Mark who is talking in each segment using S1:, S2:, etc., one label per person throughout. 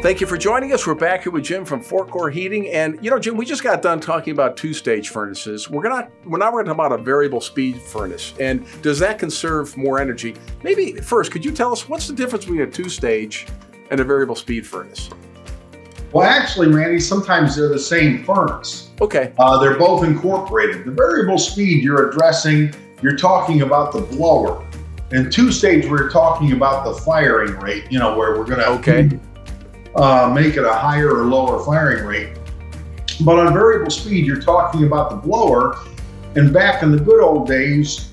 S1: Thank you for joining us. We're back here with Jim from Forquer Heating, and you know, Jim, we just got done talking about two-stage furnaces. We're gonna we're now we're to talk about a variable speed furnace, and does that conserve more energy? Maybe first, could you tell us what's the difference between a two-stage and a variable speed furnace?
S2: Well, actually, Randy, sometimes they're the same furnace.
S1: Okay.
S2: Uh, they're both incorporated. The variable speed you're addressing, you're talking about the blower. In two-stage, we're talking about the firing rate. You know, where we're going to
S1: okay
S2: uh, make it a higher or lower firing rate. But on variable speed, you're talking about the blower. And back in the good old days,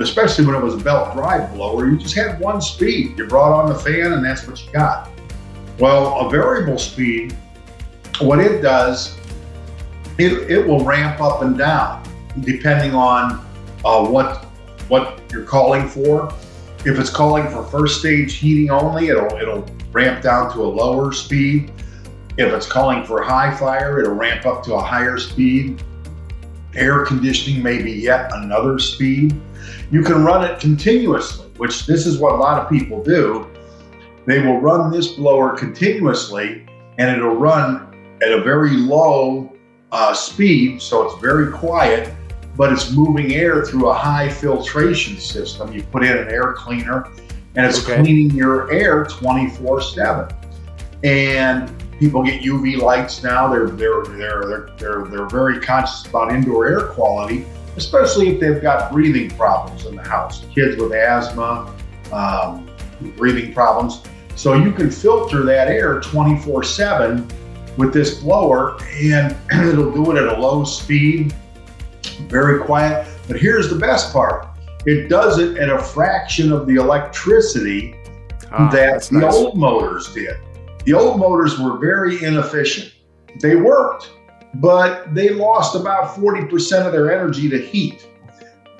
S2: especially when it was a belt drive blower, you just had one speed. You brought on the fan and that's what you got. Well, a variable speed, what it does, it, it will ramp up and down depending on uh, what what you're calling for. If it's calling for first stage heating only, it'll it'll ramp down to a lower speed. If it's calling for high fire, it'll ramp up to a higher speed. Air conditioning may be yet another speed. You can run it continuously, which this is what a lot of people do. They will run this blower continuously and it'll run at a very low uh, speed, so it's very quiet, but it's moving air through a high filtration system. You put in an air cleaner and it's okay. cleaning your air 24 7. And people get UV lights now. They're, they're, they're, they're, they're, they're very conscious about indoor air quality, especially if they've got breathing problems in the house. Kids with asthma, um, breathing problems. So you can filter that air 24 7 with this blower and it'll do it at a low speed, very quiet. But here's the best part it does it at a fraction of the electricity ah, that the nice. old motors did. The old motors were very inefficient. They worked, but they lost about 40% of their energy to heat.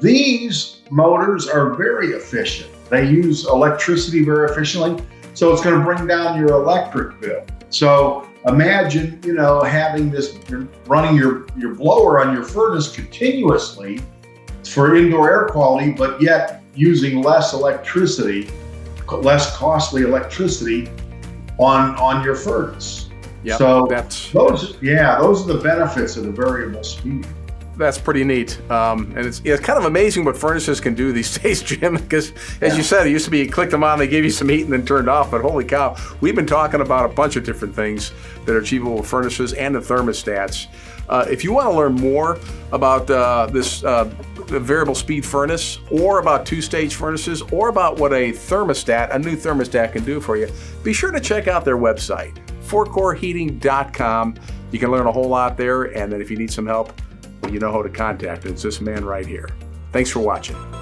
S2: These motors are very efficient. They use electricity very efficiently, so it's going to bring down your electric bill. So imagine, you know, having this running your your blower on your furnace continuously for indoor air quality, but yet using less electricity, less costly electricity on on your furnace.
S1: Yeah, so that's
S2: those. Yeah, those are the benefits of the variable speed.
S1: That's pretty neat, um, and it's, it's kind of amazing what furnaces can do these days, Jim. Because as yeah. you said, it used to be you clicked them on, they gave you some heat, and then turned off. But holy cow, we've been talking about a bunch of different things that are achievable with furnaces and the thermostats. Uh, if you want to learn more about uh, this uh, variable speed furnace or about two-stage furnaces or about what a thermostat, a new thermostat can do for you, be sure to check out their website, forquerheating.com. You can learn a whole lot there, and then if you need some help, you know how to contact. It's this man right here. Thanks for watching.